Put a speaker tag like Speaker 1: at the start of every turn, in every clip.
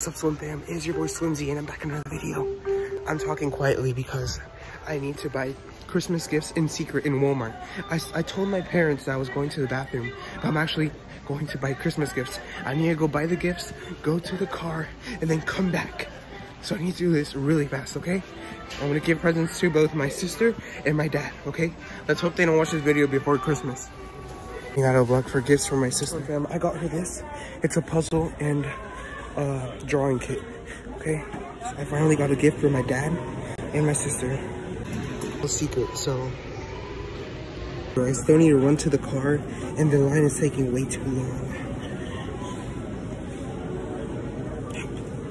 Speaker 1: What's up Swim fam, it is your boy Swimzy and I'm back in another video. I'm talking quietly because I need to buy Christmas gifts in secret in Walmart. I, I told my parents that I was going to the bathroom, but I'm actually going to buy Christmas gifts. I need to go buy the gifts, go to the car, and then come back. So I need to do this really fast, okay? I'm gonna give presents to both my sister and my dad, okay? Let's hope they don't watch this video before Christmas. I got a vlog for gifts for my sister fam. I got her this. It's a puzzle and uh, drawing kit, okay? I finally got a gift for my dad and my sister. A secret, so I still need to run to the car and the line is taking way too long.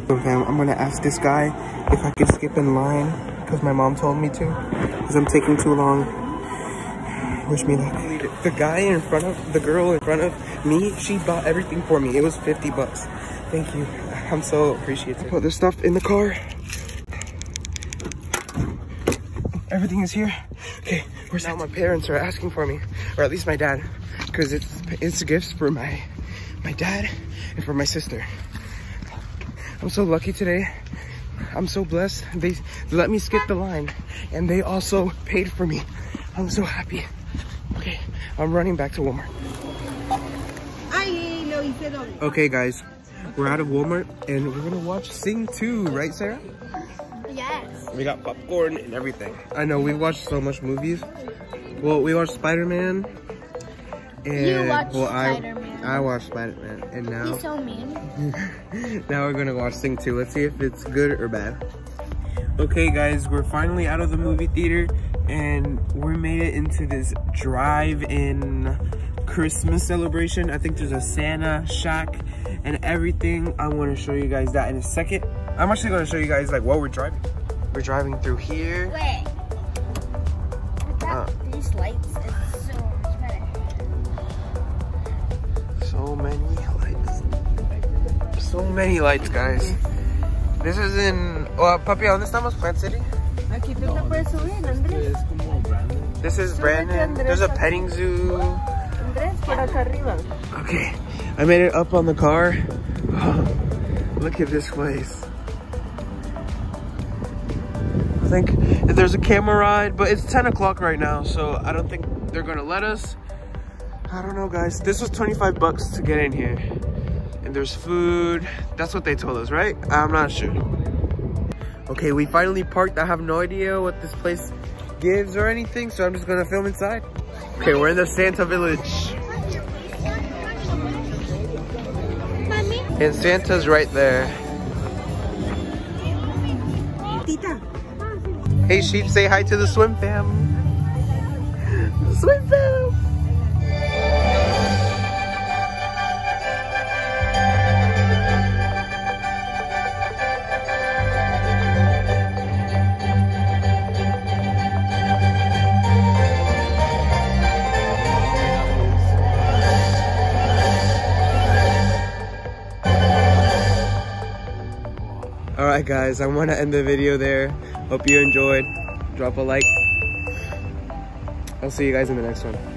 Speaker 1: Fam, I'm gonna ask this guy if I can skip in line because my mom told me to because I'm taking too long. Wish me luck. The guy in front of, the girl in front of me, she bought everything for me. It was 50 bucks. Thank you. I'm so appreciative. Put this stuff in the car. Everything is here. Okay, where's now my parents are asking for me, or at least my dad, because it's it's gifts for my my dad and for my sister. I'm so lucky today. I'm so blessed. They let me skip the line, and they also paid for me. I'm so happy. Okay, I'm running back to Walmart. Okay, guys, we're out of Walmart, and we're gonna watch Sing 2, right, Sarah?
Speaker 2: Yes.
Speaker 1: We got popcorn and everything. I know, we watched so much movies. Well, we watched Spider-Man. And
Speaker 2: You watched
Speaker 1: well, I,
Speaker 2: Spider-Man.
Speaker 1: I watched Spider-Man. And now,
Speaker 2: He's so mean.
Speaker 1: now we're gonna watch Sing 2. Let's see if it's good or bad. Okay, guys, we're finally out of the movie theater. And we made it into this drive-in Christmas celebration. I think there's a Santa shack and everything. I want to show you guys that in a second. I'm actually going to show you guys like what we're driving. We're driving through here.
Speaker 2: Wait. Without these lights, it's so much better.
Speaker 1: So many lights. So many lights, guys. This is in. Oh, papi, ¿a dónde estamos? Plant City?
Speaker 3: Aquí tú te puedes subir, Andrés.
Speaker 1: This is Brandon. There's a petting zoo. Okay, I made it up on the car. look at this place. I think there's a camera ride, but it's 10 o'clock right now, so I don't think they're gonna let us. I don't know, guys. This was 25 bucks to get in here. And there's food. That's what they told us, right? I'm not sure. Okay, we finally parked. I have no idea what this place gives or anything, so I'm just gonna film inside. Okay, we're in the Santa Village. And Santa's right there.
Speaker 3: Tita.
Speaker 1: Hey sheep, say hi to the swim fam. Swim fam. Alright guys, I want to end the video there. Hope you enjoyed. Drop a like. I'll see you guys in the next one.